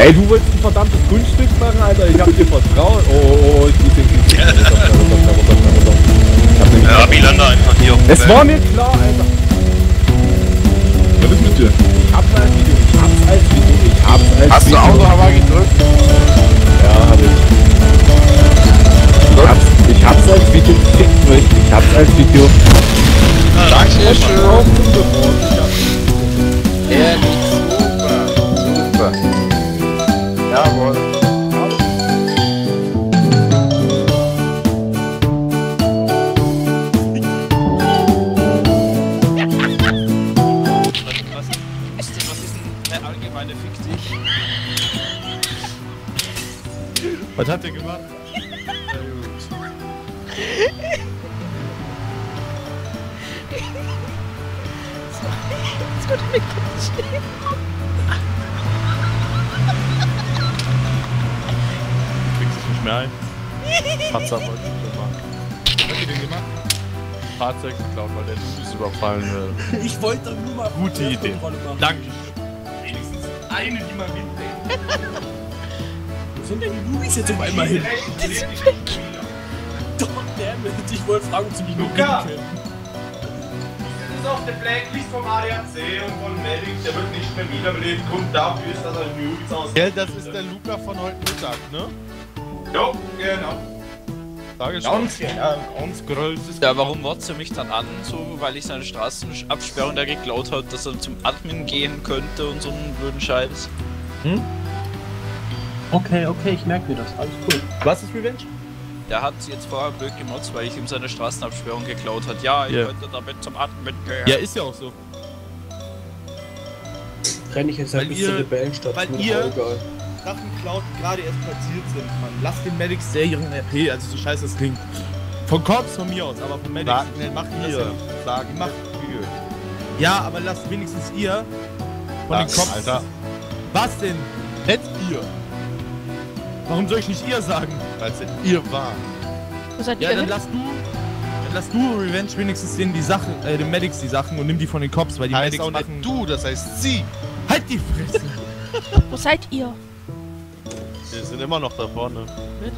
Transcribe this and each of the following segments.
Ey, du wolltest ein verdammtes Kunststück machen, Alter. Ich hab dir vertraut. Oh, oh, oh, ich muss den Kunststück. Ja, wie Bilander einfach hier. Es war mir klar, Alter. Was ist mit dir? Ich hab's als Video, ich hab's als Video, ich hab's als Hast Video. Hast du auch noch einmal gedrückt? Ja, hab ich. Ich hab's, als Video. Ich hab's als Video. Dankeschön. Jetzt kommt er mit Schnee. Kriegst dich nicht mehr ein. Patzer wollte ich. Was habt ihr denn gemacht? Fahrzeug geklaut, weil der Lubis überfallen will. Ich wollte doch nur mal Gute Idee. Danke. Wenigstens eine, die mal mitdenkt. Wo sind denn die Lubis jetzt auf einmal hin? Doch, dammit. Ich wollte fragen, ob sie mich Luca! können. Das ist auf der Blacklist vom ADAC und von Medic, der wird nicht mehr wiederbelebt. Grund dafür ist, dass er Newbies aus. Gell, das ist der Luca von heute Mittag, ne? Jo, genau. Schon. Ganz genau. Ganz größtes Ja, warum wotzt er mich dann an, so, weil ich seine Straßenabsperrung da geklaut hat, dass er zum Admin gehen könnte und so einen blöden Scheiß? Okay, okay, ich merke mir das. Alles cool. Was ist Revenge? Der hat jetzt vorher blöd gemotzt, weil ich ihm seine Straßenabsperrung geklaut hat. Ja, ich Ja. könnte damit zum Admin gehen. Ja, ist ja auch so. Renne ich jetzt Weil halt bis ihr- zur Rebellenstadt. weil ihr-. Sachen klaut, die gerade erst passiert sind, Mann. Lass den Medics der ihren RP, also so scheiße das klingt. Von Cops von mir aus, aber von Medics. Sag, ne, mach das ihr. ja- Sag, Mach- ihr. Ja, aber lasst wenigstens ihr von Ja, den Cops. Alter. Was denn? Nicht ihr. Warum soll ich nicht ihr sagen? Weil es ihr war. Wo seid Ja, ihr dann hin? lass du. Dann lass du Revenge wenigstens denen die Sachen, äh, den Medics die Sachen und nimm die von den Cops, weil die heißt Medics auch machen. nicht du, das heißt sie. Halt die Fresse! Wo seid ihr? Wir sind immer noch da vorne. Mit?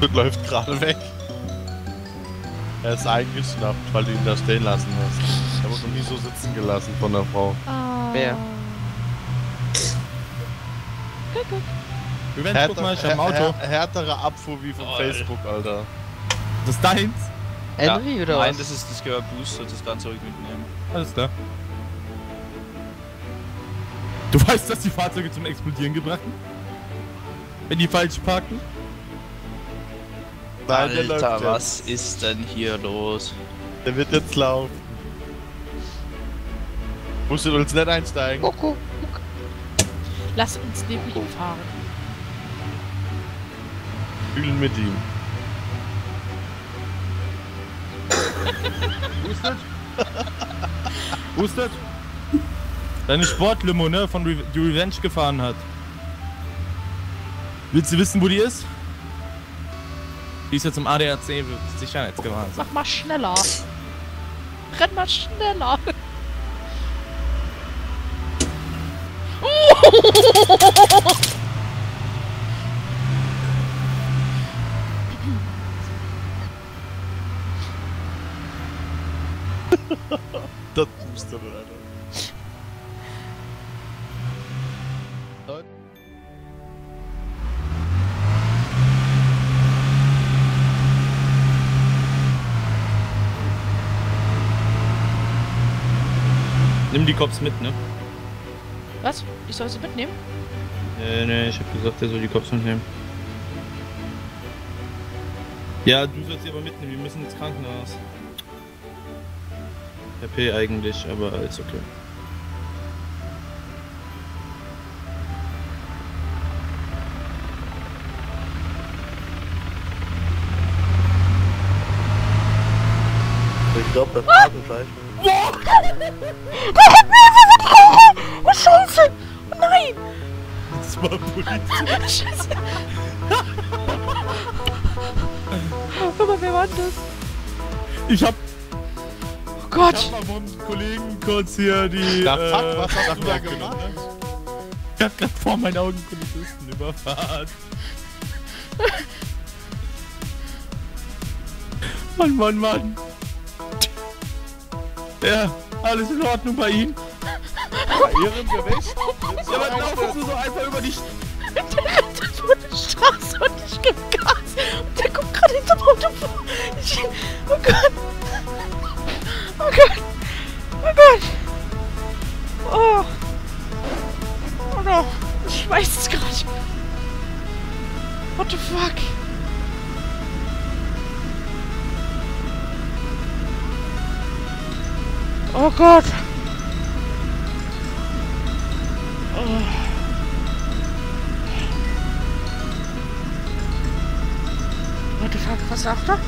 Und läuft gerade weg. Er ist eingeschnappt, weil du ihn da stehen lassen hast. Er wurde noch nie so sitzen gelassen von der Frau. Ah. Wer? Revenge, guck mal, ich hab ein Auto. här- härtere Abfuhr wie von Oh, Facebook, Alter. Das ist deins? Henry oder Nein, was? das ist das gehört Booster, das kann zurück mitnehmen. Alles klar. Du weißt, dass die Fahrzeuge zum Explodieren gebracht sind? Wenn die falsch parken? Nein, Alter, jetzt. was ist denn hier los? Der wird jetzt laufen. Musst du uns nicht einsteigen? Kuckuck. Lass uns neben ihm fahren. Fühlen mit ihm. Hustet? Deine Sportlimo, ne, von Re die Revenge gefahren hat. Willst du wissen, wo die ist? Die ist jetzt im ADAC Sicherheitsgewahrsam. Mach mal schneller. Renn mal schneller. Das Booster, Alter. Nimm die Cops mit, ne? Was? Ich soll sie mitnehmen? Äh, ne, ich hab gesagt, der soll die Cops mitnehmen. Ja, du sollst sie aber mitnehmen, wir müssen ins Krankenhaus. RP eigentlich, aber alles okay. Ich glaube, das Rasenzeichen. Oh, Scheiße! Oh, nein! Das war Polizei. Scheiße! Guck mal, wer war denn das? Ich hab, Oh Gott! ich hab mal vom Kollegen kurz hier die. Ja, fuck, äh, was hast du da gemacht? ne? Ich hab grad vor meinen Augen Polizisten überfahren. Mann, Mann, Mann. Ja, alles in Ordnung bei Ihnen? Ehrengewicht? Ja, aber laufen Sie so einfach über die... Der rennt über die Straße und ich geb Gas. Und der kommt gerade hinterm Auto vor. Ich, oh Gott. Oh Gott. Oh Gott. Oh. Oh no. Ich weiß es gerade. What the fuck? Oh Gott. Frage, was sagt er?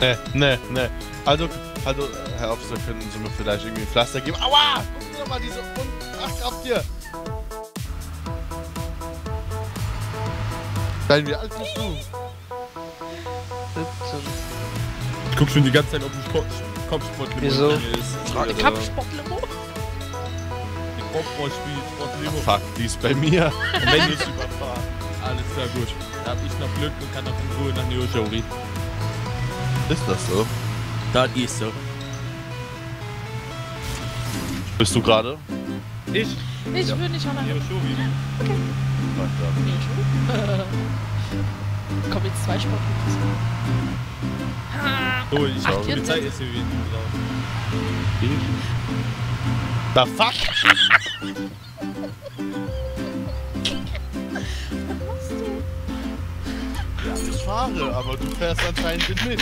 Ne, ne, ne. Also, also, Herr Officer, können Sie mir vielleicht irgendwie ein Pflaster geben? Aua! Gucken Sie doch mal diese Un... Ach, habt ihr! Nein, wie alt bist du? Ich guck schon die ganze Zeit auf den Sport. Kopfsport Wieso? Frage Kampfsportlimo. Kopfballspiel, Sportlimo. Fuck, die ist bei mir. Und wenn ich überfahre. Alles klar, gut. Da hab ich noch Glück und kann noch in Ruhe nach New Theorie. Ist das so? Das ist so. Bist du gerade? Ich? Ich will nicht auch nach Neo Shobi. Komm, jetzt zwei Sportlimos. Oh, ich Ach, hab jetzt- Polizei ist hier wieder drauf. Da fuck! Ja, ich fahre, aber du fährst anscheinend mit.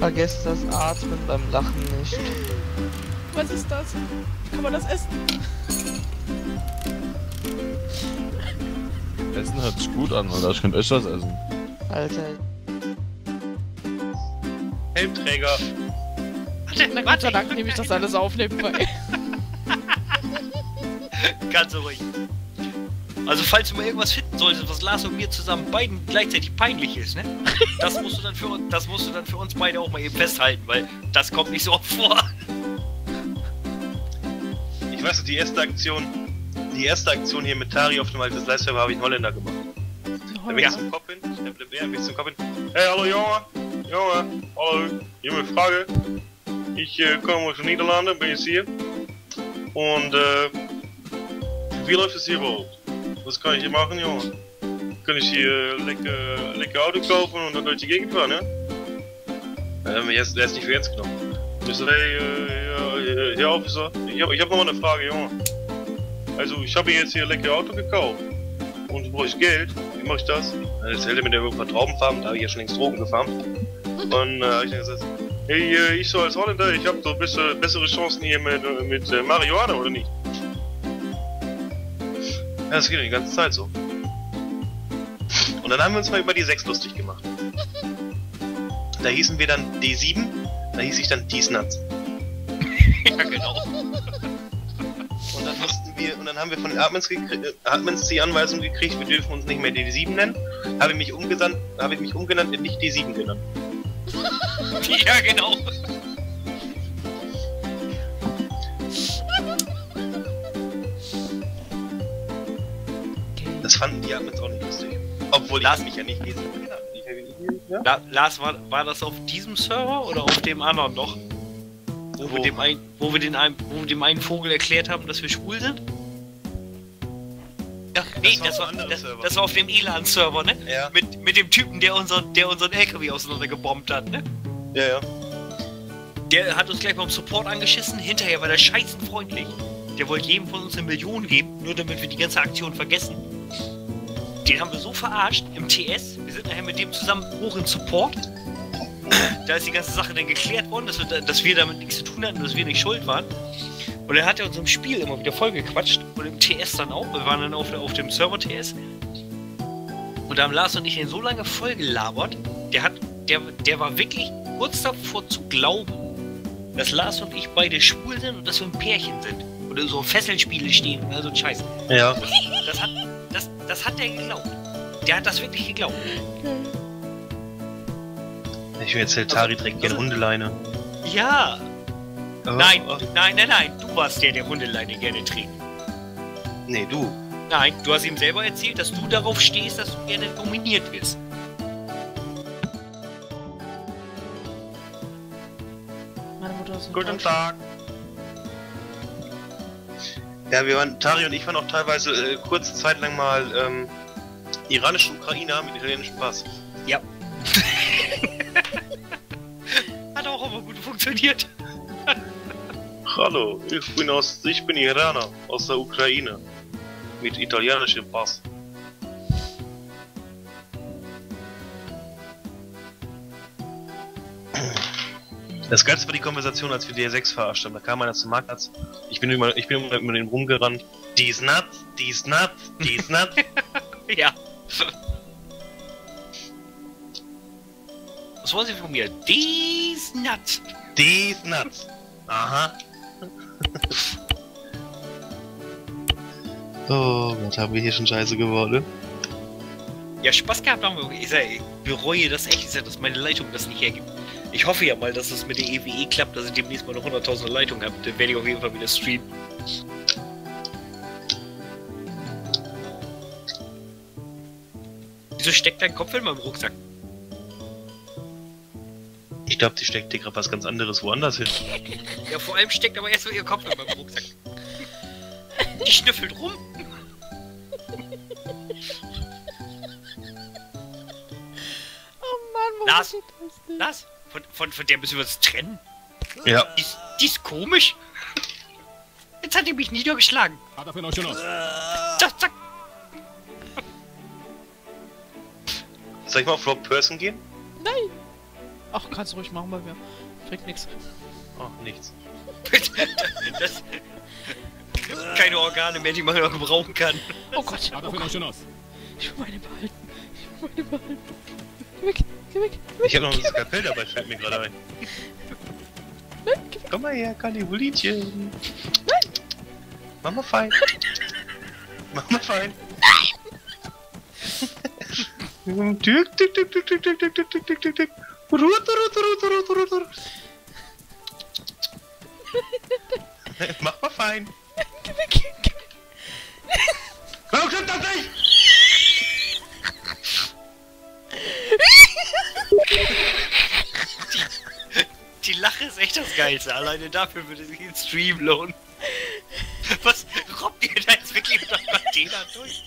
Vergesst das Atmen beim Lachen nicht. Was ist das? Kann man das essen? Essen hört sich gut an, oder? Ich könnte echt was essen. Alter, Helmträger. Na Gott sei Dank nehme ich das alles auf nebenbei. Ganz ruhig. Also falls du mal irgendwas finden solltest, was Lars und mir zusammen beiden gleichzeitig peinlich ist, ne? Das musst du dann für uns, das musst du dann für uns beide auch mal eben festhalten, weil das kommt nicht so oft vor. Ich weiß, die erste Aktion, die erste Aktion hier mit Tari auf dem altes Leistserver habe ich einen Holländer gemacht. Da bin ich zum Kopf hin, der blieb bin ich zum Kopf hin. Hey, hallo Junge, Junge, hallo, hier eine Frage. Ich äh, komme aus den Niederlanden, bin jetzt hier. Und äh, wie läuft es hier überhaupt? Was kann ich hier machen, Junge? Kann ich hier lecker, lecker Auto kaufen und dann durch die Gegend fahren, ja? Ähm, jetzt, der ist nicht für jetzt genommen. Ich so, hey, äh, ja, ja, Officer, ich hab, ich hab noch mal eine Frage, Junge. Also, ich habe jetzt hier ein lecker Auto gekauft. Und du brauchst Geld. Wie mache ich das? Dann erzählt er mir der irgendwann Traubenfarben, da habe ich ja schon längst Drogen gefahren. Und äh, hab ich dann gesagt, hey, äh, ich so als Holländer, ich habe doch bessere, bessere Chancen hier mit, äh, mit äh, Marihuana, oder nicht? Ja, das geht ja die ganze Zeit so. Und dann haben wir uns mal über die 6 lustig gemacht. Da hießen wir dann D7, da hieß ich dann Diesnuts. ja, genau. Und dann mussten wir, und dann haben wir von den Admins, äh, Admins die Anweisung gekriegt, wir dürfen uns nicht mehr D7 nennen. Habe ich mich umgesandt, habe ich mich umgenannt in nicht D7 genannt. Ja, genau. Das fanden die Admins auch nicht lustig. Obwohl hab mich ja nicht D7 genannt. Ich hab mich- ja? La Lars, war, war das auf diesem Server oder auf dem anderen noch? Wo, Wo? Wir dem ein, wo, wir den ein, wo wir dem einen Vogel erklärt haben, dass wir schwul sind? Nee, das auf war, das, Server. das war auf dem Elan-Server, ne? Ja. Mit, mit dem Typen, der unseren, der unseren LKW auseinandergebombt hat, ne? Ja, ja. Der hat uns gleich beim Support angeschissen, hinterher war der scheißenfreundlich. Der wollte jedem von uns eine Million geben, nur damit wir die ganze Aktion vergessen. Den haben wir so verarscht im TS. Wir sind nachher mit dem zusammen hoch in Support. Da ist die ganze Sache dann geklärt worden, dass wir, da- dass wir damit nichts zu tun hatten, dass wir nicht schuld waren. Und dann hat er uns im Spiel immer wieder vollgequatscht und im TS dann auch. Wir waren dann auf, auf dem Server TS. Und da haben Lars und ich ihn so lange vollgelabert, der hat, der, der war wirklich kurz davor zu glauben, dass Lars und ich beide schwul sind und dass wir ein Pärchen sind. Oder so Fesselspiele stehen oder so ein Scheiß. Ja. Das hat, das, das hat der geglaubt. Der hat das wirklich geglaubt. Ich will erzählt, Tari trägt gerne Hundeleine. Ja. Oh, Nein, oh. nein, nein, nein. Du warst der, der Hundeleine gerne trägt. Nee, du. Nein, du hast ihm selber erzählt, dass du darauf stehst, dass du gerne dominiert wirst. Meine Mutter ist Guten. Tag. Ja, wir waren, Tari und ich waren auch teilweise äh, kurze Zeit lang mal ähm, iranische Ukrainer mit italienischem Pass. Ja. Hat auch immer gut funktioniert. Hallo, ich bin aus, ich bin Iraner aus der Ukraine mit italienischem Pass. Das Geilste war die Konversation, als wir DR6 verarscht haben. Da kam einer zum Marktplatz. Ich bin immer, ich bin immer über den rumgerannt. Die ist nuts, die ist nuts, die ist nuts. Ja. Was wollen Sie von mir? Dies nut. die ist nuts. Aha. oh, was haben wir hier schon scheiße geworden? Ja, Spaß gehabt haben wir. Ich, sag, ich bereue das echt, ich sag, dass meine Leitung das nicht hergibt. Ich hoffe ja mal, dass es mit der EWE klappt, dass ich demnächst mal eine 100.000 Leitung habe. Dann werde ich auf jeden Fall wieder streamen. Wieso steckt dein Kopf in meinem Rucksack? Ich glaube, die steckt dir gerade was ganz anderes woanders hin. Ja, vor allem steckt aber erstmal ihr Kopf in meinem Rucksack. Die schnüffelt rum. Oh Mann, Lars? Lars, von, von, von der müssen wir uns trennen. Ja. Die ist, die ist komisch. Jetzt hat er mich niedergeschlagen. Hat er für euch schon aus. Zack, zack. Soll ich mal auf Rob Person gehen? Nein! Ach, kannst du ruhig machen bei mir. Bringt nix. Oh, nichts. das, keine Organe mehr, die man noch gebrauchen kann. Oh Gott, Hat oh er Gott. schon aus. Ich will meine behalten. Ich will meine behalten. Geh weg, geh weg, geh weg. Ich habe noch ein Skalpell dabei, fällt mir gerade ein. Nein, geh weg. Komm mal her, Kannibulinchen. Mama fein. Mama fein. Tück, tück, tück, tück, tück, tück, tück, tück, tück, tück, Mach mal fein. Warum stimmt das nicht? Die Lache ist echt das Geilste. Alleine dafür würde sich ein Stream lohnen. Was robbt ihr da jetzt wirklich dem Container durch?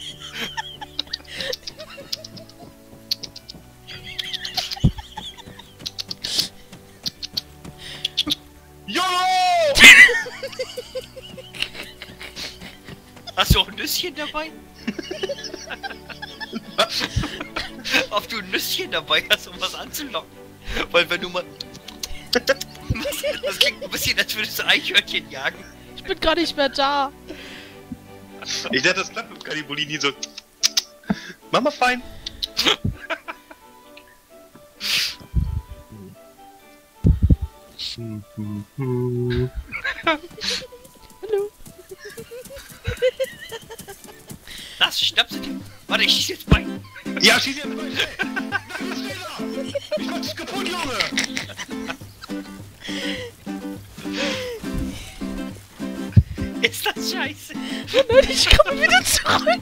Hast du auch ein Nüsschen dabei? Ob du ein Nüsschen dabei hast, um was anzulocken? Weil wenn du mal... Das klingt ein bisschen, als würdest du Eichhörnchen jagen. Ich bin gar nicht mehr da. Ich dachte, das klappt mit Cannibulini so. Mama fein. Hallo. Lass, schnapp sie dir. Warte, ich schieß jetzt bei. Ja, schieß jetzt rein. Ich mach dich kaputt, Junge. Ist das scheiße? Nein, ich komme wieder zurück.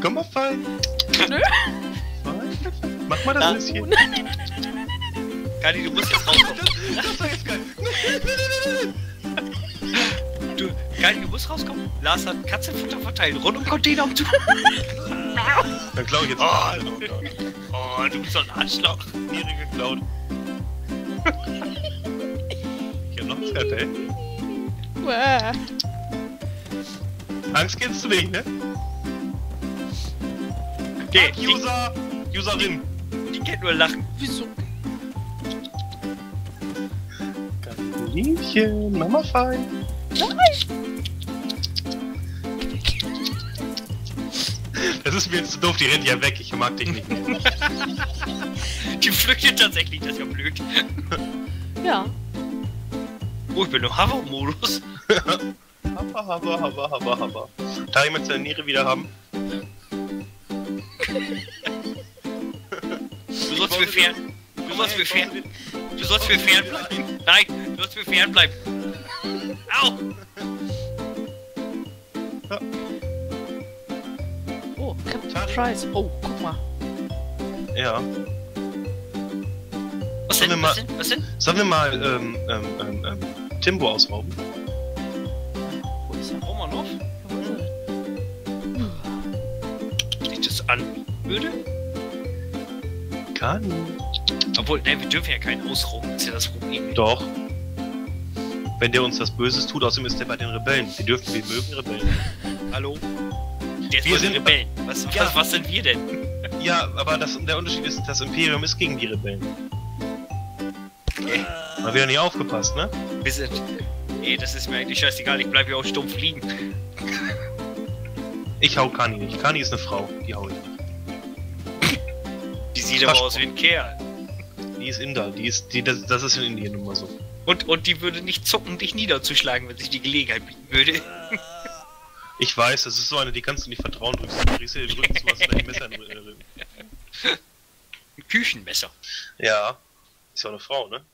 Komm mal fein. Nö. Mach mal das Na, bisschen. Kali, du musst jetzt rauskommen. Das war jetzt geil. Du, Kali, du musst rauskommen. Lars hat Katzenfutter verteilt. Rund um Container um zu. Dann klau ich jetzt. Oh, oh, du bist so ein Arschloch. Niere geklaut. Ich hab noch ein Skalpell. Uäh. Angst kennst du nicht, ne? Okay, User! Userin! Die kennt nur Lachen. Wieso? Kaninchen, Mama fein. Das ist mir jetzt zu doof, die rennt ja weg, ich mag dich nicht mehr. Die flüchtet tatsächlich, das ist ja blöd. Ja. Oh, ich bin im Hover-Modus. Habba, habba, habba, habba, habba. Tari, möchtest du deine Niere wieder haben? Du sollst mir fern. Du sollst mir fern. Du sollst mir fern bleiben. Nein, du sollst mir fern bleiben. Au! Oh, Captain. Price. Oh, guck mal. Ja. Was Sollen wir denn? mal- Was denn? Was denn? Sollen wir mal, ähm, ähm, ähm, ähm, Timbo ausrauben? Wo ist er? Romanov? Jawohl. Sich das anbieten würde? Kann. Obwohl, nein, wir dürfen ja keinen ausrauben. Ist ja das Problem. Doch. Wenn der uns das Böses tut, außerdem ist der bei den Rebellen. Wir dürfen, wir mögen Rebellen. Hallo? Der Wir sind- Rebellen. Was, Ja. was, was sind wir denn? Ja, aber das, der Unterschied ist, das Imperium ist gegen die Rebellen. Mal wieder nicht aufgepasst, ne? Wir sind. Ey, das ist mir eigentlich scheißegal, ich bleib hier auch stumpf liegen. Ich hau Kani nicht. Kani ist eine Frau. Die hau ich. Die sieht aber aus wie ein Kerl. Die ist Inder. Die ist, die, das, das ist in Indien immer so. Und, und die würde nicht zucken, dich niederzuschlagen, wenn sich die Gelegenheit bieten würde. Ich weiß, das ist so eine, die kannst du nicht vertrauen. Du drehst dir den Rücken zu, hast dein Messer in den Ein Küchenmesser. Ja. Ist ja auch eine Frau, ne?